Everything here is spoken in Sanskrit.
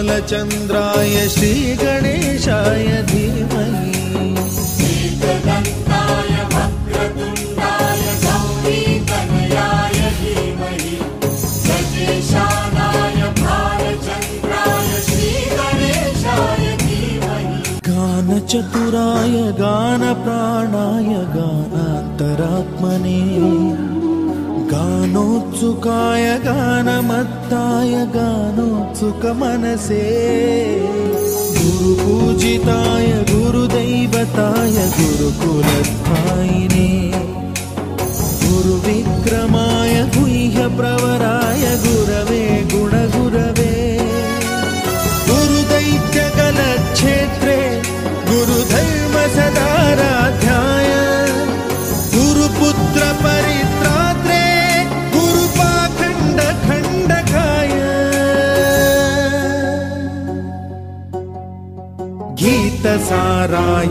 भालचन्द्राय श्रीगणेशाय धीमहि। गानचतुराय गानप्राणाय गानान्तरात्मने गानोत्सुकाय गानमत्ताय गानोत्सुकमनसे। गुरुपूजिताय गुरुदैवताय गुरुकुलस्थायिने। गुरुविक्रमाय गुह्यप्रवराय गीतसाराय